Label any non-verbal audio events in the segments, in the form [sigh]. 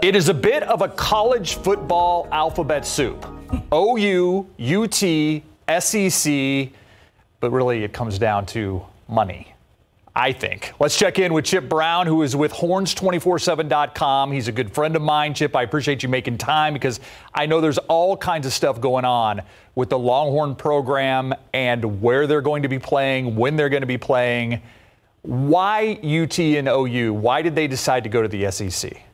It is a bit of a college football alphabet soup. OU, UT, SEC, but really it comes down to money. I think. Let's check in with Chip Brown, who is with horns247.com. He's a good friend of mine. Chip, I appreciate you making time because I know there's all kinds of stuff going on with the Longhorn program and where they're going to be playing, when they're going to be playing. Why UT and OU? Why did they decide to go to the SEC?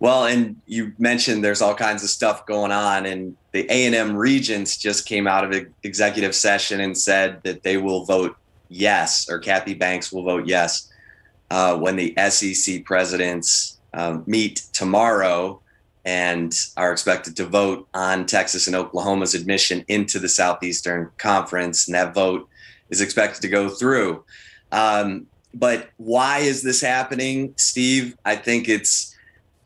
Well, and you mentioned there's all kinds of stuff going on, and the A&M regents just came out of executive session and said that they will vote yes, or Kathy Banks will vote yes uh, when the SEC presidents um, meet tomorrow and are expected to vote on Texas and Oklahoma's admission into the Southeastern Conference, and that vote is expected to go through. Um, but why is this happening, Steve? I think it's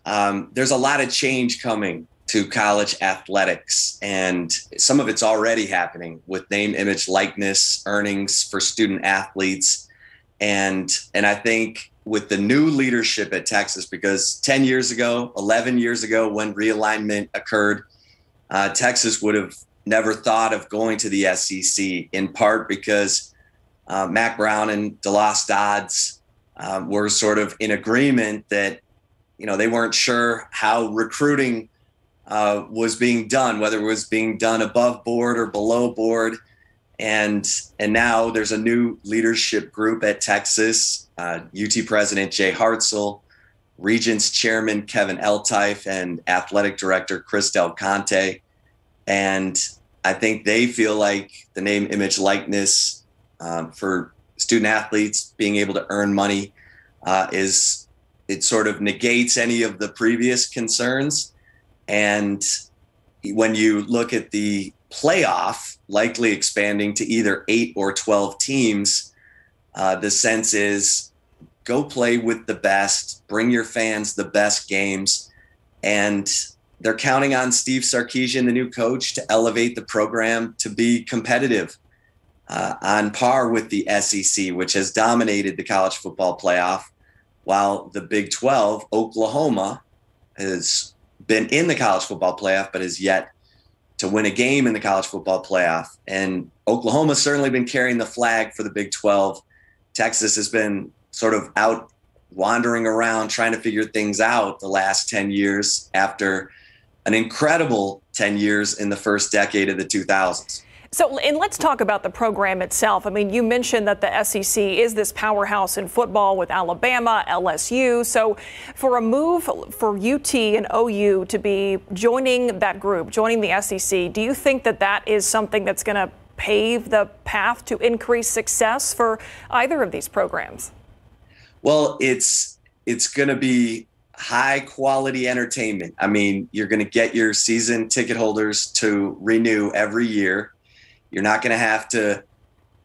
um, there's a lot of change coming to college athletics, and some of it's already happening with name, image, likeness, earnings for student athletes, and and I think with the new leadership at Texas, because 10 years ago, 11 years ago, when realignment occurred, uh, Texas would have never thought of going to the SEC. In part because uh, Mack Brown and DeLoss Dodds um, were sort of in agreement that you know they weren't sure how recruiting uh, was being done, whether it was being done above board or below board, and and now there's a new leadership group at Texas. Uh, UT President Jay Hartzell, Regents Chairman Kevin Eltife, and Athletic Director Chris Del Conte, and I think they feel like the name, image, likeness um, for student athletes being able to earn money uh, is it sort of negates any of the previous concerns. And when you look at the playoff, likely expanding to either eight or 12 teams, uh, the sense is go play with the best, bring your fans the best games. And they're counting on Steve Sarkisian, the new coach, to elevate the program to be competitive uh, on par with the SEC, which has dominated the college football playoff, while the Big 12, Oklahoma, has been in the college football playoff, but has yet to win a game in the college football playoff. And Oklahoma's certainly been carrying the flag for the Big 12. Texas has been sort of out wandering around trying to figure things out the last 10 years after an incredible 10 years in the first decade of the 2000s. So, and let's talk about the program itself. I mean, you mentioned that the SEC is this powerhouse in football with Alabama, LSU. So, for a move for UT and OU to be joining that group, joining the SEC, do you think that that is something that's going to pave the path to increase success for either of these programs? Well, it's it's going to be high quality entertainment. I mean, you're going to get your season ticket holders to renew every year. You're not going to have to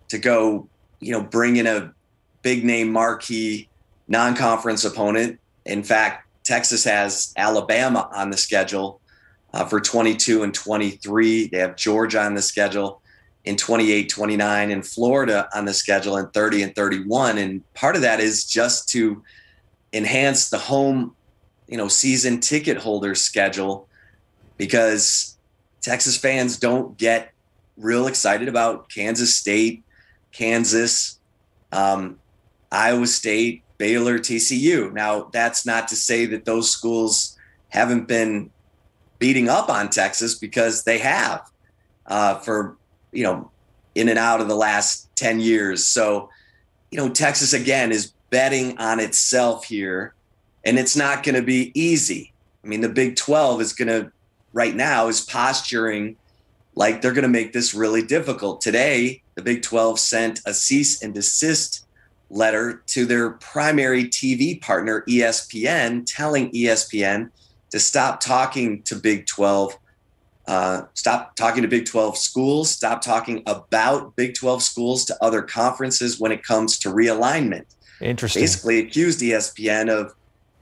to go, you know, bring in a big name marquee non-conference opponent. In fact, Texas has Alabama on the schedule uh, for 22 and 23. They have Georgia on the schedule in 28, 29, and Florida on the schedule in 30 and 31. And part of that is just to enhance the home, you know, season ticket holder schedule because Texas fans don't get real excited about Kansas State, Kansas, um, Iowa State, Baylor, TCU. Now, that's not to say that those schools haven't been beating up on Texas because they have uh, for, you know, in and out of the last 10 years. So, you know, Texas again is betting on itself here, and it's not going to be easy. I mean, the Big 12 is going to, right now, is posturing like they're going to make this really difficult. Today, the Big 12 sent a cease and desist letter to their primary TV partner, ESPN, telling ESPN to stop talking to Big 12, uh, stop talking to Big 12 schools, stop talking about Big 12 schools to other conferences when it comes to realignment. Interesting. Basically, accused ESPN of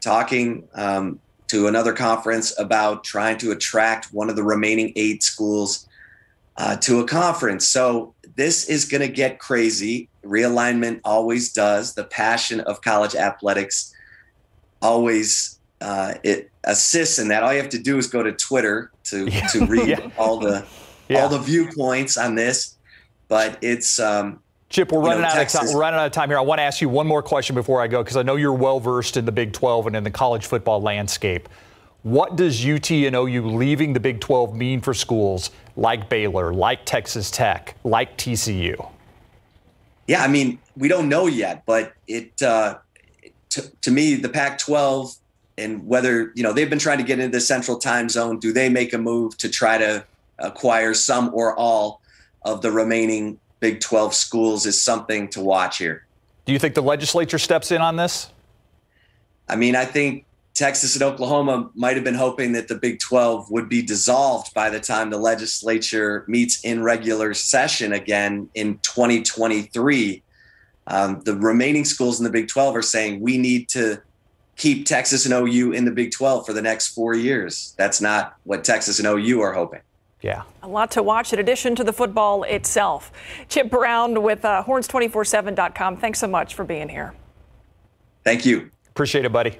talking um, to another conference about trying to attract one of the remaining eight schools uh, to a conference. So this is going to get crazy. Realignment always does. The passion of college athletics always uh, it assists in that. All you have to do is go to Twitter to [laughs] yeah. to read yeah. all the [laughs] yeah. all the viewpoints on this. But it's um, Chip, we're running know, out Texas. of time. We're running out of time here. I want to ask you one more question before I go because I know you're well versed in the Big 12 and in the college football landscape. What does UT and OU leaving the Big 12 mean for schools like Baylor, like Texas Tech, like TCU? Yeah, I mean, we don't know yet, but it uh, to, to me, the Pac-12 and whether you know they've been trying to get into the Central Time Zone, do they make a move to try to acquire some or all of the remaining Big 12 schools is something to watch here. Do you think the legislature steps in on this? I mean, I think Texas and Oklahoma might have been hoping that the Big 12 would be dissolved by the time the legislature meets in regular session again in 2023. Um, the remaining schools in the Big 12 are saying we need to keep Texas and OU in the Big 12 for the next four years. That's not what Texas and OU are hoping. Yeah. A lot to watch in addition to the football itself. Chip Brown with uh, horns247.com. Thanks so much for being here. Thank you. Appreciate it, buddy.